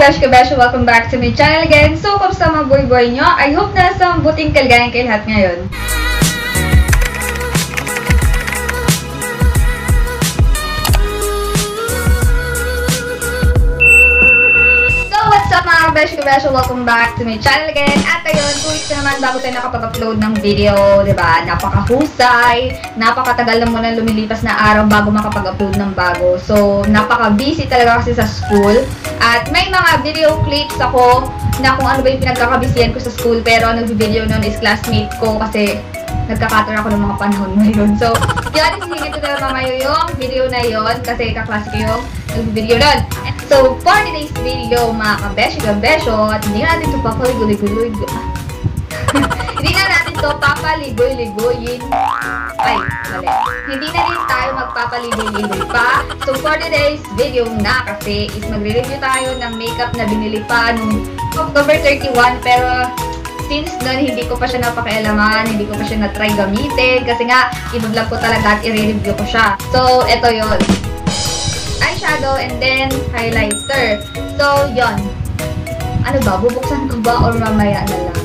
kabesh kabesh, welcome back to my channel again. So, kamusta mga boy-boy nyo? I hope na sa buting kaligayan kayo lahat ngayon. Kabesh kabesh? Welcome back to my channel again. At ayun, 2 weeks na naman bago tayo nakapag-upload ng video, di ba? Napakahusay, napakatagal na muna lumilipas na araw bago makapag-upload ng bago. So, napaka-busy talaga kasi sa school. At may mga video clips ako na kung ano ba yung pinagkakabisiyan ko sa school. Pero ang nag-video nun is classmate ko kasi nagkakator ako ng mga panahon ngayon. So, yun, isingin ko na mamaya yung video na yon kasi kaklase ko yung nag-video nun. So, for today's video, mga kabesyo-kabesyo, at hindi natin ito papaligoy-ligoy. hindi na natin ito papaligoy-ligoyin. Ay, mali. Hindi na rin tayo magpapaligoy-ligoy pa. So, for today's video na kasi is magre-review tayo ng makeup na binili pa nung October 31 pero since nun, hindi ko pa siya napakialaman, hindi ko pa siya na-try gamitin, kasi nga, i-vlog ko talaga at i-review ko siya. So, ito yon Eyeshadow and then highlighter. So, yon Ano ba? Bubuksan ko ba or mamaya na lang?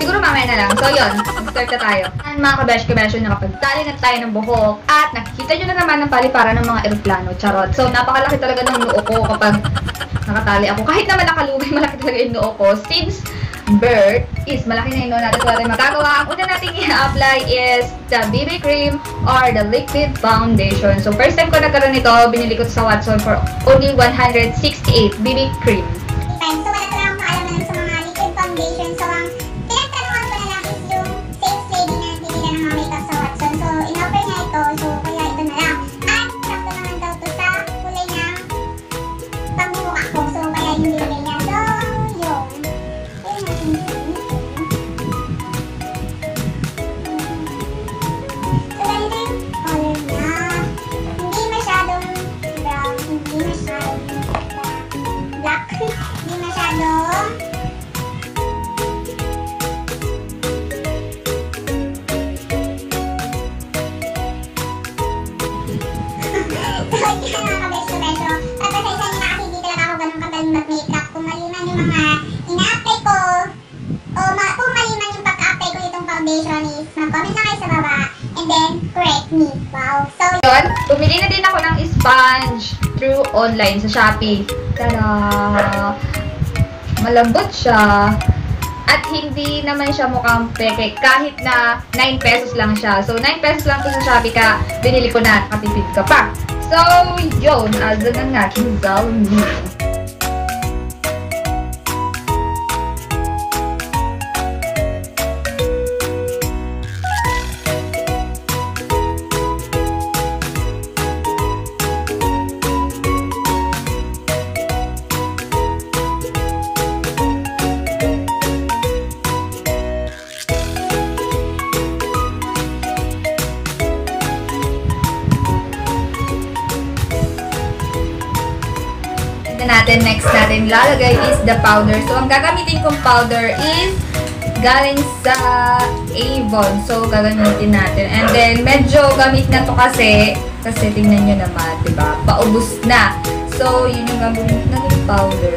Siguro mamaya na lang. So, yon Start na tayo. And mga kabesh-kabesyo, nakapagtali na tayo ng buhok. At nakikita nyo na naman ng palipara ng mga eroplano. Charot. So, napakalaki talaga ng noo ko kapag nakatali ako. Kahit naman nakalugay, malaki talaga yung noo ko. Since birth is malaki na yun natin wala tayong magagawa. Ang una natin i-apply is the BB cream or the liquid foundation. So, first time ko nagkaroon nito, binili ko sa Watson for only 168 BB cream. Foundation is mag-comment lang kayo sa baba and then correct me. Wow. So, Yun, bumili na din ako ng sponge through online sa Shopee. Tada! Malambot siya. At hindi naman siya mukhang peke kahit na 9 pesos lang siya. So, 9 pesos lang to sa Shopee ka, binili ko na, katipid ka pa. So, yun, asa na nga, kinzaw me. The powder. So, ang gagamitin kong powder is galing sa Avon. So, gagamitin natin. And then, medyo gamit na to kasi, kasi tingnan nyo naman, diba? Paubos na. So, yun yung gagawin natin powder.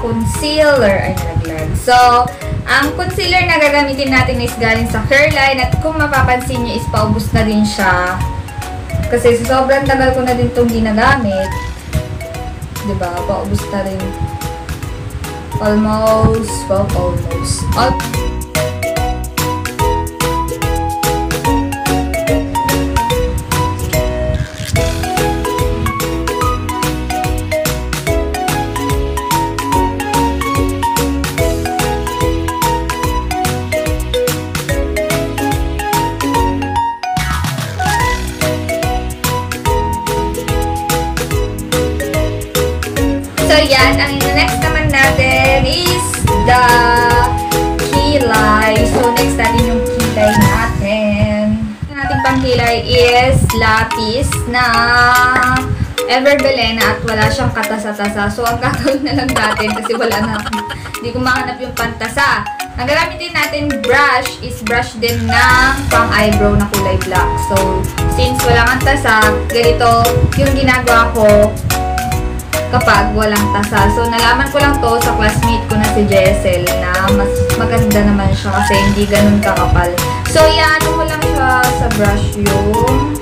Concealer ay nalaglag. So, ang concealer na gagamitin natin is galing sa Hairline at kung mapapansin nyo is paubos na din siya. Kasi sobrang tagal ko na din itong ginagamit. Diba? Paubos na rin. Almost. Well, almost. Al So, yan. Ang next naman natin is the kilay. So, next natin yung kilay natin. Ang ating pang kilay is lapis na Ever Belena at wala siyang katasa-tasa. So, ang gagawin na lang natin kasi wala na hindi ko mahanap yung pantasa. Ang gagamitin natin brush is brush din ng pang eyebrow na kulay black. So, since wala kang tasa, ganito yung ginagawa ko kapag walang tasa. So, nalaman ko lang to sa classmate ko na si Jessel na mas maganda naman siya kasi hindi ganun kakapal. So, iano mo lang siya sa brush yung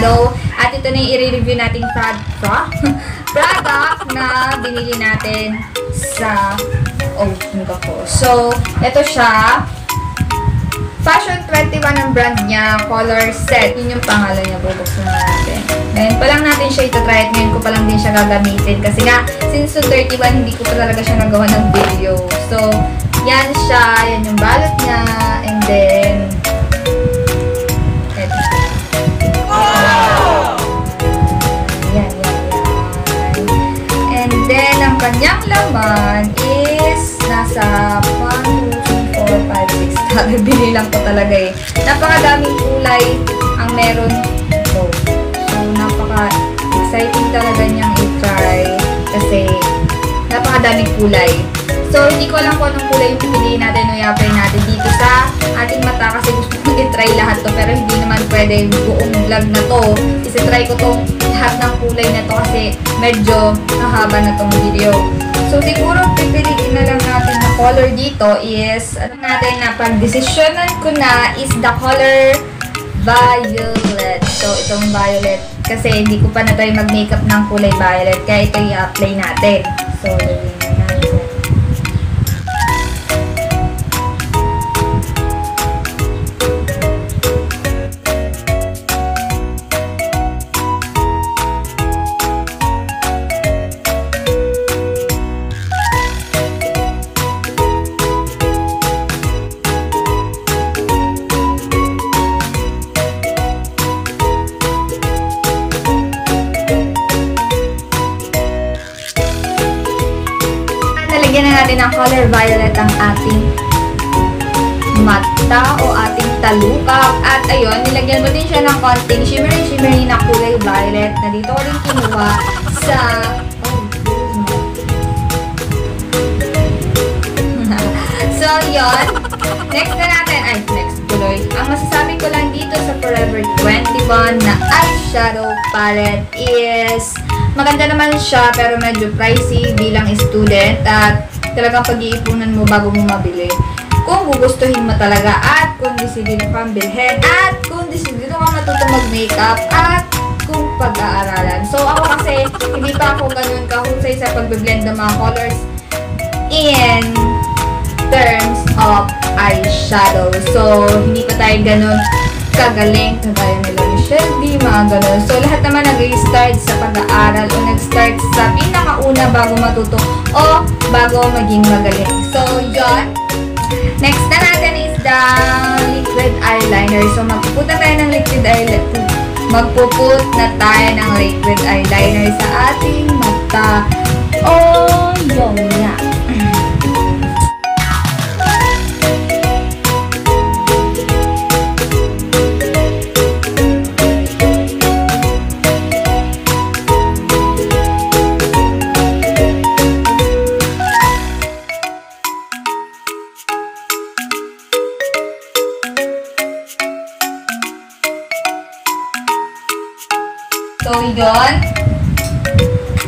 the eyeshadow. At ito na yung i-review nating prod, pro? product na binili natin sa oh, mukha ko. So, ito siya. Fashion 21 ang brand niya, color set. Yun yung pangalan niya, bubuksan na natin. Ngayon pa lang natin siya ito-try at ngayon ko pa lang din siya gagamitin. Kasi nga, since yung 31, hindi ko pa talaga siya nagawa ng video. So, yan siya. Yan yung balot niya. And then, kanyang laman is nasa 1, 2, 3, 4, 5, 6. Bili lang ko talaga eh. Napakadaming kulay ang meron ito. So, napaka-exciting talaga niyang i-try kasi napakadaming kulay. So, hindi ko alam kung anong kulay yung pipiliin natin o i-apply natin dito sa ating mata kasi gusto kong i-try lahat to pero hindi naman pwede buong vlog na to. Isa-try ko tong lahat ng kulay na to kasi medyo mahaba na tong video. So, siguro pipiliin na lang natin na color dito is, ano natin na pag-desisyonan ko na is the color violet. So, itong violet. Kasi hindi ko pa na tayo mag-makeup ng kulay violet. Kaya ito i-apply natin. So, lagyan Nalagyan na natin ng color violet ang ating mata o ating talukap. At ayun, nilagyan mo din siya ng konting shimmery shimmery na kulay violet na dito ko rin kinuha sa... so, yun. Next na natin, ay, next tuloy. Ang masasabi ko lang dito sa Forever 21 na eyeshadow palette is maganda naman siya pero medyo pricey bilang student at talagang pag-iipunan mo bago mo mabili. Kung gugustuhin mo talaga at kung desidido kang bilhin at kung desidido kang matuto mag-makeup at kung pag-aaralan. So, ako kasi hindi pa ako ganun kahusay sa pagbe-blend ng mga colors in terms of eyeshadow. So, hindi pa tayo ganun kagaling kagaya nila Michelle D, mga ganun. So, lahat naman nag-start sa pag-aaral o nag-start sa pinakauna bago matuto o bago maging magaling. So, yon Next na natin is the liquid eyeliner. So, magpupunta tayo ng liquid eyeliner. Magpuput na tayo ng liquid eyeliner sa ating mata. Oh, yun nga. So, yun.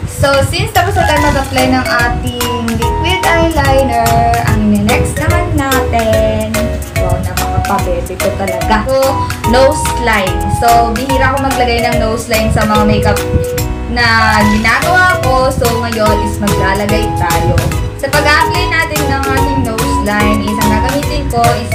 So, since tapos na tayo mag-apply ng ating liquid eyeliner, ang next naman natin, wow, napaka-pabebe ko talaga. So, nose line. So, bihira ko maglagay ng nose line sa mga makeup na ginagawa ko. So, ngayon is maglalagay tayo. Sa pag-apply natin ng ating nose line, is ang gagamitin ko is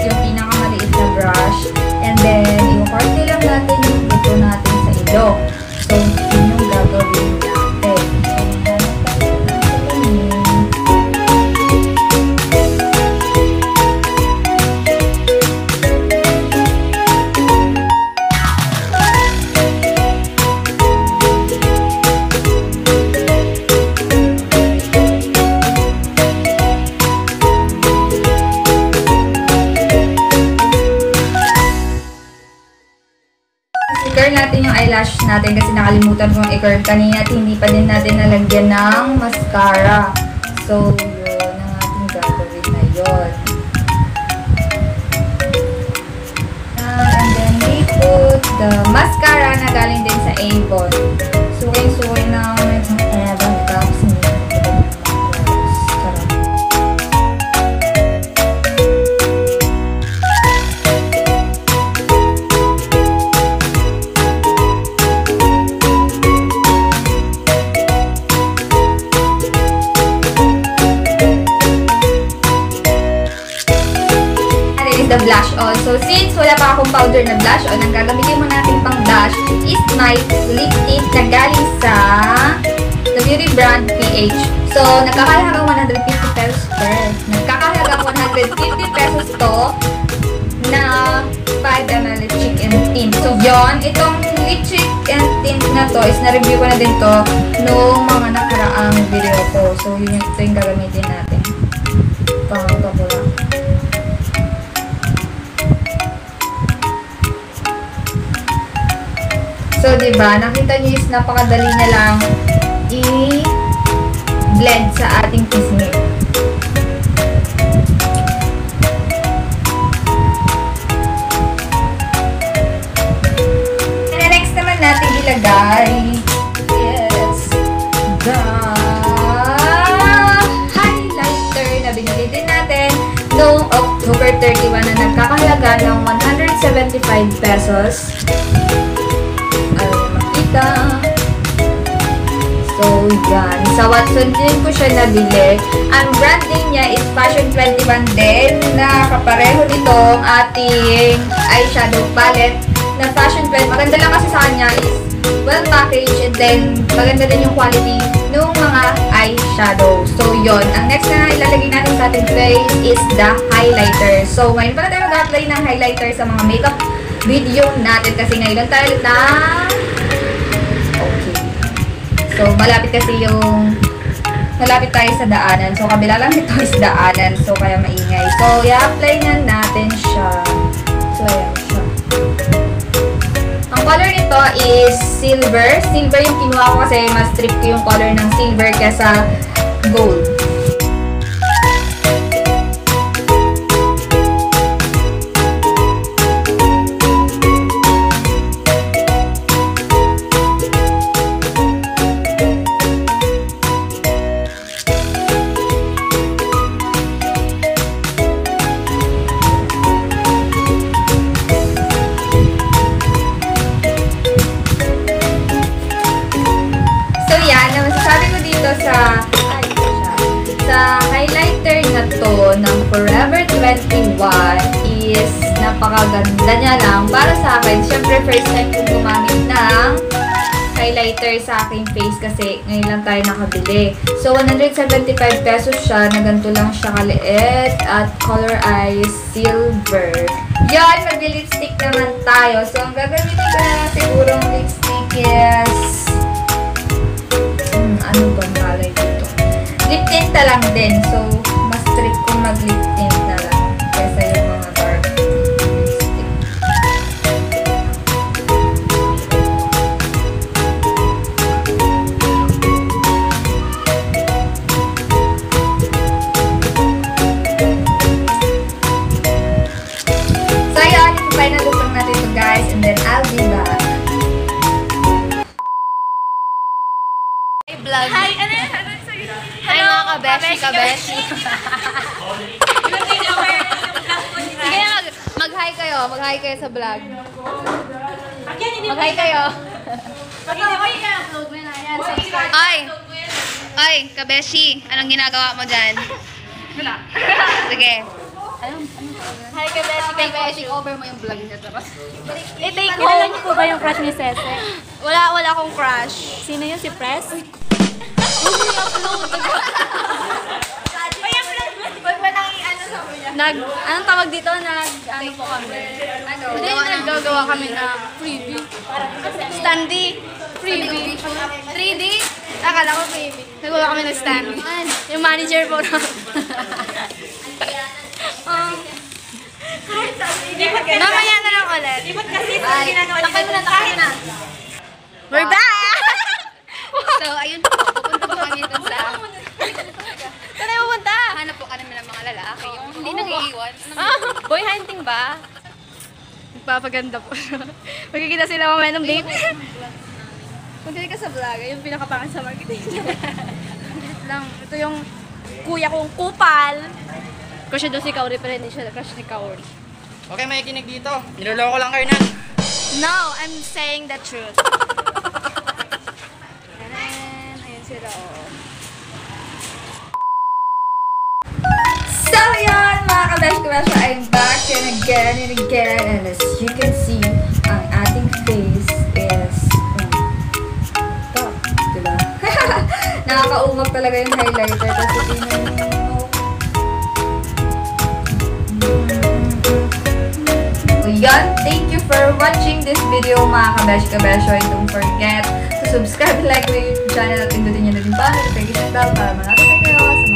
I-curl natin yung eyelash natin kasi nakalimutan kong i-curl kanina at hindi pa din natin nalagyan ng mascara. So, yun ang ating gagawin na yun. Ah, and then we put the mascara na galing din sa Avon. Suking-suki na may powder na blush on, ang gagamitin mo natin pang blush is my lip tint na galing sa the beauty brand PH. So, nagkakahalagang 150 pesos per. Nagkakahalagang 150 pesos to na 5 ml lipstick and tint. So, yon itong lipstick and tint na to is na-review ko na din to nung mga nakaraang video ko. So, yun ito yung gagamitin natin. Pangalawa So, ba nakita niyo is napakadali na lang i-blend sa ating pisngi. And next naman natin ilagay is the highlighter na binili din natin noong October 31 na nagkakahalaga ng 175 pesos. Makita. So, yan. Sa Watson din ko siya nabili. Ang brand niya is Fashion 21 din na kapareho nitong ating eyeshadow palette na Fashion 20. Maganda lang kasi sa kanya is well packaged and then maganda din yung quality ng mga eyeshadow. So, yon Ang next na ilalagay natin sa ating face is the highlighter. So, ngayon pala tayo mag-apply ng highlighter sa mga makeup video natin kasi ngayon tayo na. So, malapit kasi yung malapit tayo sa daanan. So, kabila lang ito is daanan. So, kaya maingay. So, i-apply na natin siya. So, ayan siya. Ang color nito is silver. Silver yung kinuha ko kasi mas trip ko yung color ng silver kesa gold. Sa ay, sa highlighter na to ng Forever 21 is napakaganda niya lang para sa akin. Siyempre, first time kong gumamit ng highlighter sa aking face kasi ngayon lang tayo nakabili. So, 175 pesos siya na ganito lang siya kaliit at color is silver. Yan, mag-lipstick naman tayo. So, ang gagamitin ko na lang sigurong lipstick is Hmm, ano malay lang din. So, mas strict kung mag-lip kabeshi, kabeshi. Sige, mag, mag-hi kayo. Mag-hi kayo sa vlog. Mag-hi kayo. Ay! Ay, kabeshi. Anong ginagawa mo dyan? Wala. Sige. Hi, ka Beshi. Kay Beshi, over mo yung vlog niya. Tapos, I-take home. niyo po ba yung crush ni Sese? wala, wala akong crush. Sino yun? Si Press? Nag, anong tawag dito? Nag, ano po kami? Ano? Hindi, naggagawa kami na freebie. Standy. Freebie. 3D? Akala ko freebie. Nagawa kami ng standy. Yung manager po na. um, Mamaya na lang ulit. Ay, takay mo na, takay na. We're back! So, ayun po kami dun sa... Saan tayo pupunta? Hanap po kami ng mga lalaki. Yung hindi nang iiwan. Ah, boy hunting ba? Nagpapaganda po. Magkikita sila mamaya ng date. Magkikita ka sa vlog, yung pinakapangan sa marketing. Lang, ito yung kuya kong kupal. Crush siya doon si Kaori, pero hindi siya crush ni Kaori. Okay, may kinig dito. Niloloko lang kayo nan. No, I'm saying the truth. Ayan, ayan sila, oh. Yun, mga kabesh ko I'm back and again and again and as you can see, ang ating face is um, ito, diba? Nakakaumag talaga yung highlighter kasi tingnan mo. So yun, thank you for watching this video mga kabesh kabesho and don't forget to subscribe, like my YouTube channel at pindutin nyo na din pa notification bell para manatag kayo